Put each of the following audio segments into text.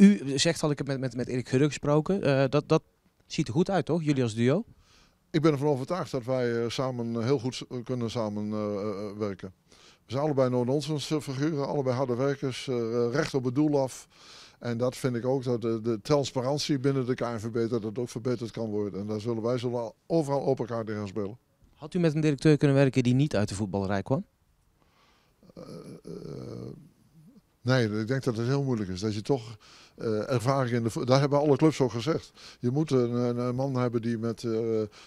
u zegt al, ik heb met, met, met Erik Gudde gesproken. Eh, dat, dat ziet er goed uit, toch? Jullie als duo? Ik ben ervan overtuigd dat wij eh, samen heel goed kunnen samenwerken. We zijn allebei no-nonsense figuren, allebei harde werkers, eh, recht op het doel af. En dat vind ik ook, dat de, de transparantie binnen de KNVB, dat dat ook verbeterd kan worden. En daar zullen wij zullen overal op elkaar tegen gaan spelen. Had u met een directeur kunnen werken die niet uit de voetballerij kwam? Eh, eh, nee, ik denk dat het heel moeilijk is. Dat je toch eh, ervaring in de. Daar hebben alle clubs ook gezegd. Je moet een, een- man hebben die met eh,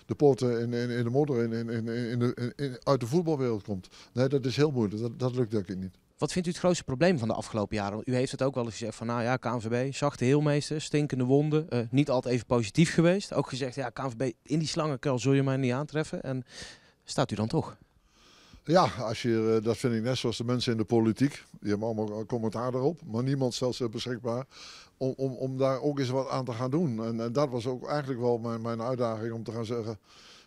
de poten in, in, de modder in, uit de voetbalwereld komt. Nee, dat is heel moeilijk. Dat, dat lukt denk ik niet. Wat vindt u het grootste probleem van de afgelopen jaren? U heeft het ook wel eens gezegd van, nou ja, KNVB, zachte heelmeester, stinkende wonden. eh, niet altijd even positief geweest. Ook gezegd, ja, KNVB, in die slangenkuil zul je mij niet aantreffen. En staat u dan toch? Ja, als je, eh, dat vind ik net zoals de mensen in de politiek. Die hebben allemaal commentaar erop. Maar niemand stelt zich beschikbaar om, om, om daar ook eens wat aan te gaan doen. En, dat was ook eigenlijk wel mijn, mijn uitdaging om te gaan zeggen.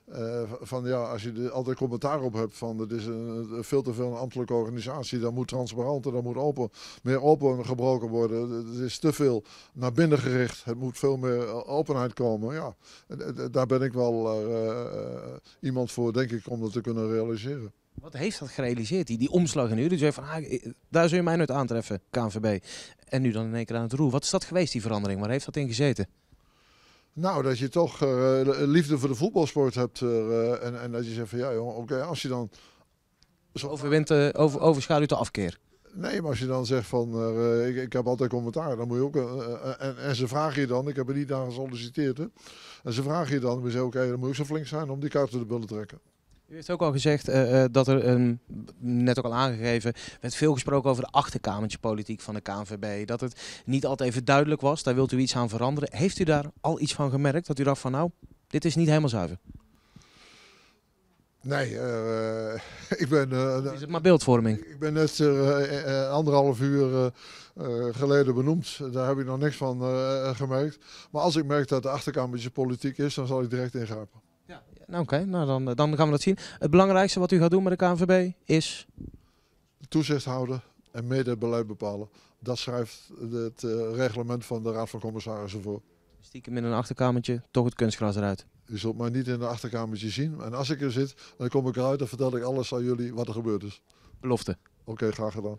eh, van ja, als je er altijd commentaar op hebt van het is een, veel te veel een ambtelijke organisatie, dan moet transparanter, dan moet open, meer open gebroken worden. Het is te veel naar binnen gericht. Het moet veel meer eh, openheid komen. Ja, daar ben ik wel iemand voor, denk ik, om dat te kunnen realiseren. Wat heeft dat gerealiseerd, die, die omslag in u? Dus zei van, ah, ik- daar zul je mij nooit aantreffen, KNVB. En nu dan in één keer aan het roer. Wat is dat geweest, die verandering? Waar heeft dat in gezeten? Nou, dat je toch eh, liefde voor de voetbalsport hebt. eh, en, en dat je zegt van ja, jongen, oké, als je dan. Zo, Overwint, eh, over, overschaduwt de afkeer. nee, maar als je dan zegt van eh, ik, ik heb altijd commentaar, dan moet je ook. eh, eh, en, en ze vragen je dan, ik heb er niet naar gesolliciteerd. Hè, en ze vragen je dan, je zeggen, oké, dan moet je zo flink zijn om die kaart te willen trekken. U heeft ook al gezegd eh, eh, dat er, net ook al aangegeven, werd veel gesproken over de achterkamertje politiek van de KNVB. Dat het niet altijd even duidelijk was. Daar wilt u iets aan veranderen. Heeft u daar al iets van gemerkt? Dat u dacht van nou, dit is niet helemaal zuiver. Nee, eh, ik ben. Is het maar beeldvorming? Ik ben net anderhalf uur geleden benoemd. Daar heb ik nog niks van gemerkt. Maar als ik merk dat de achterkamertje politiek is, dan zal ik direct ingrijpen. Nou, Oké, nou dan, dan gaan we dat zien. Het belangrijkste wat u gaat doen met de KNVB is... toezicht houden en mede beleid bepalen. Dat schrijft het eh, reglement van de Raad van Commissarissen voor. Stiekem in een achterkamertje, toch het kunstgras eruit. U zult mij niet in de achterkamertje zien. En als ik er zit, dan kom ik eruit en vertel ik alles aan jullie wat er gebeurd is. Belofte. Oké, graag gedaan.